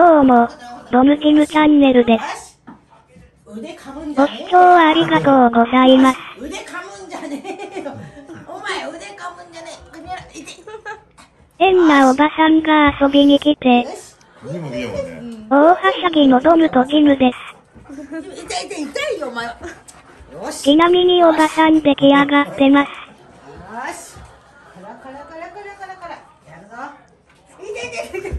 どうも、ドムキムチャンネルです。ご視聴ありがとうございます。腕噛むんじゃねえよお前腕噛むんじゃねえこにゃらいて変なおばさんが遊びに来て。大はしゃぎのドムとキムです。痛い痛い痛いよお前はよしちなみにおばさん出来上がってます。よしカラカラカラカラカラカラやるぞ痛い痛い痛い痛い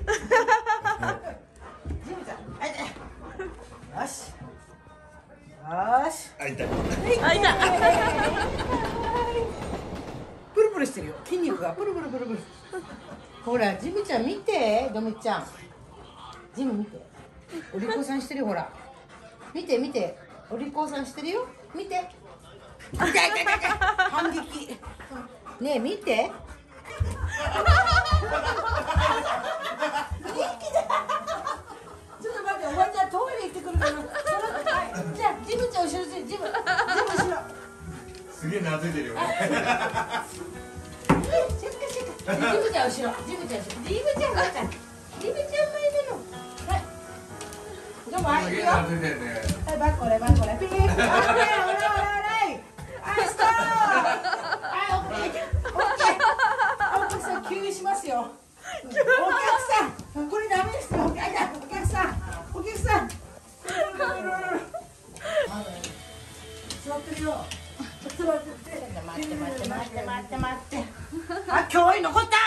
ジムちゃんあ痛いよしよしあ、痛い。あ痛いプルプルしてるよ筋肉がプルプルプルプル。ほらジムちゃん見てドムちゃん。ジム見て。お利口さんしてるよほら。見て見て。お利口さんしてるよ。見て。痛い痛い痛い痛い反撃。ねえ見て。ちょっと待っておばちゃんトイレ行ってくるから。そのはいじゃあジムちゃん後ろジム。ジム後ろ。すげえなずいてるよね。静か静か。ジムちゃん。後ろ。ジムちゃん。後ろ。ジムちゃん。前だ。ジムちゃん。前なの。はい。どうもはい。いいよ。はい。バッコレバッコレ。ピー。オッケー。オレオレオレ。はいストップ。はいオッケー。オッケー。お客さん。給油しますよ。お客さん。これダメですよ。お客さん。お客さん。お客さん。座ってるよ。座ってて。待って待って待って待って待って。今日残った。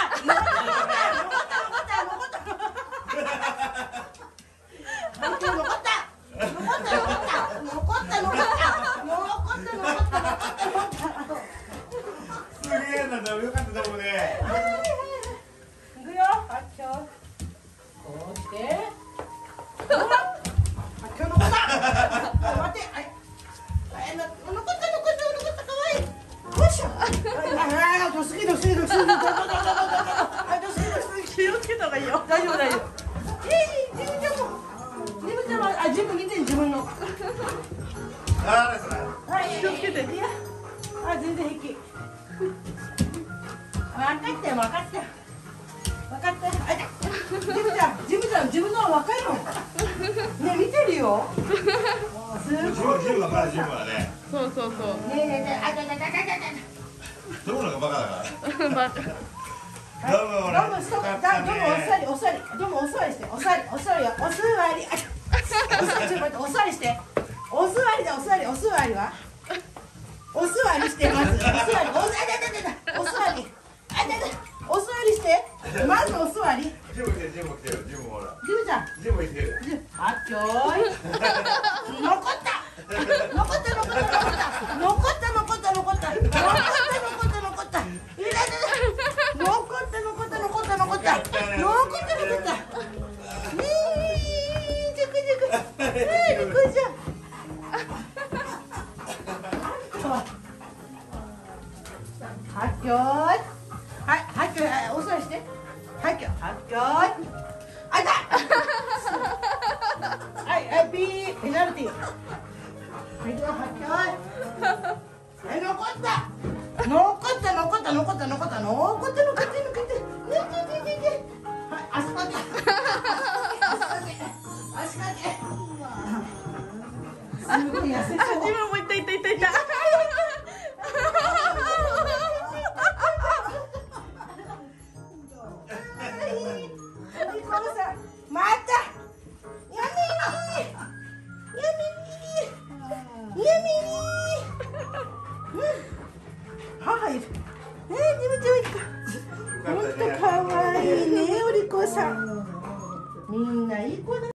あ、どすぎどすぎどすぎ。はい、どすぎどすぎ。気をつけた方がいいよ。大丈夫大丈夫。ええ、ジムちゃんも。ジムちゃんも、あ、ジム見て自分の。あい、気をつけて。いや。あ、全然平気。分かったよ、分かったよ。分かったよ。あ、いた。ジムちゃん、ジムちゃん、自分のは若いもん。ね、見てるよ。すジごい。ム、ジムがからジムはね。そうそうそう。ねえねえねえ、あ、たたたたたた。どこのがバカだから。バカどうもどうもストップだどうもお座りお座りどうもお座りしてお座りお座りよお座りあちょっと待ってお座りしてお座りだお座りお座りはお座りしてますお座りお座りあたたたお座りいはいはっきょーいはいお座りしてはっきょーはっきょーいあいたはい、はい、ピー、ペナルティー。はい、じゃあ、はい。はい、残った。残った、残った、残った、残った、残った、残って、残って、残って。ね、ね、ね、ね、ね。はい、足掛け。足掛け。足掛け。すごい痩せそう。いるえー、ジムちゃんいったほんとかわいいねお利口さん。みんないい子だ